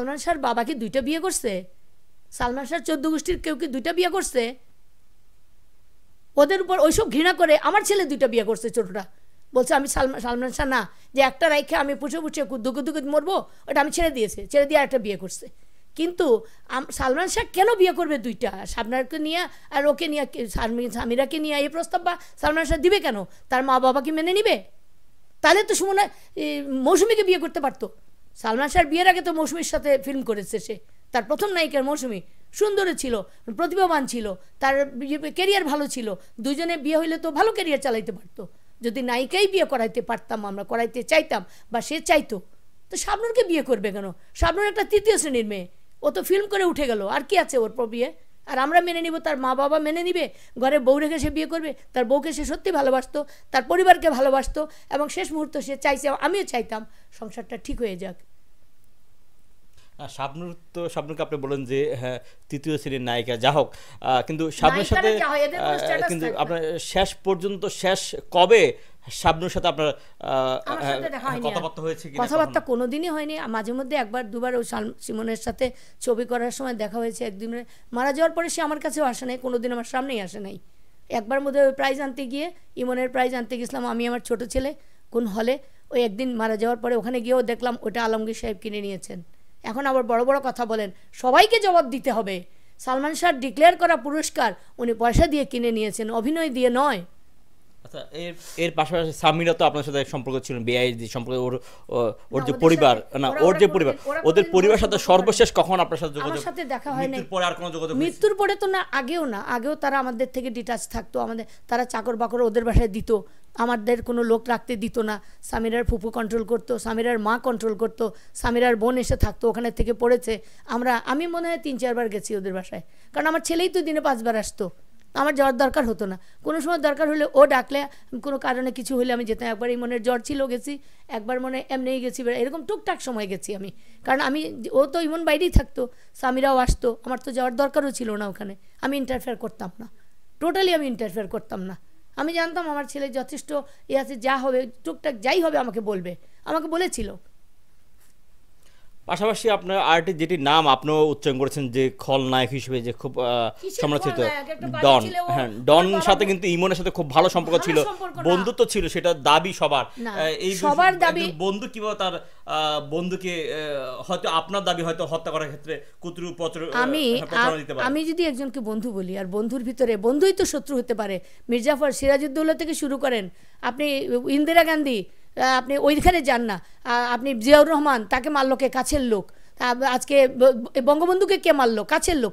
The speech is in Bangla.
সালমান শাহর বাবা কি দুইটা বিয়ে করছে? সালমান শাহর চোদ্দ গোষ্ঠীর কেউ কি দুইটা বিয়ে করছে? ওদের উপর ওইসব ঘৃণা করে আমার ছেলে দুইটা বিয়ে করছে ছোটটা বলছে, আমি সালমান সালমান শাহ না, যে একটা রাইখে আমি পুষে পুষে দুঃখ দুঃখ মরবো, ওটা আমি ছেড়ে দিয়েছে, ছেড়ে দিয়ে একটা বিয়ে করছে। কিন্তু সালমান শাহ কেন বিয়ে করবে দুইটা? সাবনারকে নিয়ে আর ওকে নিয়ে কে- সামি- নিয়ে এই প্রস্তাব বা সালমান শাহ দিবে কেন? তার মা বাবাকে মেনে নিবে? তাহলে তো সুমনা মৌসুমীকে বিয়ে করতে পারতো। সালমান শাহর বিয়ের আগে তো মৌসুমীর সাথে ফিল্ম করেছে সে। তার প্রথম নায়িকার মৌসুমী। সুন্দরী ছিল, প্রতিভাবান ছিল। তার কেরিয়ার ভালো ছিল। দুজনে বিয়ে হইলে তো ভালো কেরিয়ার চালাইতে পারতো। যদি নায়িকাই বিয়ে করাইতে পারতাম, আমরা করাইতে চাইতাম বা সে চাইতো, তো শাবনুরকে বিয়ে করবে কেন? শাবনুর একটা তৃতীয় শ্রেণির মেয়ে। ও তো ফিল্ম করে উঠে গেল। আর কি আছে ওর বিয়ে? আর আমরা মেনে নিব, তার মা বাবা মেনে নিবে। ঘরে বউ রেখে সে বিয়ে করবে। তার বউকে সে সত্যি ভালোবাসতো, তার পরিবারকে ভালোবাসতো এবং শেষ মুহূর্ত সে চাইছে, আমিও চাইতাম। সংসারটা ঠিক হয়ে যাক। শাবনূর তো শাবনূরকে আপনি বলেন যে হ্যাঁ তৃতীয় শ্রেণির নায়িকা যা হোক। কিন্তু শাবনূর সাথে কিন্তু আপনার শেষ পর্যন্ত শেষ কবে শাবনূর সাথে আপনার কথাবার্তা হয়েছে কথাবার্তা কোনোদিনই হয়নি। মাঝে মধ্যে একবার দুবার ওই সিমনের সাথে ছবি করার সময় দেখা হয়েছে একদিন। মারা যাওয়ার পরে সে আমার কাছেও আসে নাই কোনোদিন আমার সামনেই আসে নাই। একবার মধ্যে ওই প্রাইজ আনতে গিয়ে ইমনের প্রাইজ আনতে গেছিলাম আমি আমার ছোট ছেলে কোন হলে ওই একদিন মারা যাওয়ার পরে ওখানে গিয়েও দেখলাম ওটা আলমগীর সাহেব কিনে নিয়েছেন। এখন আবার বড় বড় কথা বলেন, সবাইকে জবাব দিতে হবে। সালমান শাহ ডিক্লেয়ার করা পুরস্কার উনি পয়সা দিয়ে কিনে নিয়েছেন, অভিনয় দিয়ে নয়। আচ্ছা এর এর পাশাপাশি সামিরা তো আপনার সাথে সম্পর্ক ছিল বিআই সম্পর্ক ওর ওর যে পরিবার না ওর যে পরিবার ওদের পরিবারের সাথে সর্বশেষ কখন আপনার সাথে যোগাযোগ সাথে দেখা হয় মৃত্যুর পরে আর কোনো যোগাযোগ মৃত্যুর পরে তো না আগেও না আগেও তারা আমাদের থেকে ডিটাচ থাকতো আমাদের তারা চাকর বাকর ওদের বাসায় দিত আমাদের কোনো লোক রাখতে দিত না সামিরার ফুফু কন্ট্রোল করতো সামিরার মা কন্ট্রোল করতো সামিরার বোন এসে থাকতো ওখানে থেকে পড়েছে আমরা আমি মনে হয় তিন চারবার গেছি ওদের বাসায় কারণ আমার ছেলেই তো দিনে পাঁচবার আসতো। আমার যাওয়ার দরকার হতো না। কোনো সময় দরকার হলে ও ডাকলে, কোনো কারণে কিছু হলে আমি যেতাম। একবার এই মনের জ্বর ছিল, গেছি। একবার মনে এমনিই গেছি। এরকম টুকটাক সময় গেছি আমি। কারণ আমি ও তো ইমন বাইরেই থাকতো, স্বামীরাও আসতো। আমার তো যাওয়ার দরকারও ছিল না ওখানে। আমি ইন্টারফেয়ার করতাম না। টোটালি আমি ইন্টারফেয়ার করতাম না। আমি জানতাম আমার ছেলে যথেষ্ট এ আছে, যা হবে, টুকটাক যাই হবে আমাকে বলবে। আমাকে বলেছিল। পাশাপাশি আপনার আর্টের যেটি নাম আপনিও উচ্চারণ করেছেন যে খলনায়ক হিসেবে যে খুব সমালোচিত ডন। হ্যাঁ ডন সাথে কিন্তু ইমনের সাথে খুব ভালো সম্পর্ক ছিল। বন্ধুত্ব ছিল সেটা দাবি সবার। এই সবার দাবি- বন্ধু কীভাবে তার বন্ধুকে হয়তো আপনার দাবি হয়তো হত্যা করার ক্ষেত্রে কুতুর পত্র আমি পারে। আমি যদি একজনকে বন্ধু বলি আর বন্ধুর ভিতরে বন্ধুই তো শত্রু হতে পারে। মির্জাফর সিরাজউদ্দৌলা থেকে শুরু করেন। আপনি ইন্দিরা গান্ধী আপনি ওইখানে যান না। আপনি জিয়াউর রহমান, তাকে মারলো কে? কাছের লোক। আজকে বঙ্গবন্ধুকে কে মারলো? কাছের লোক।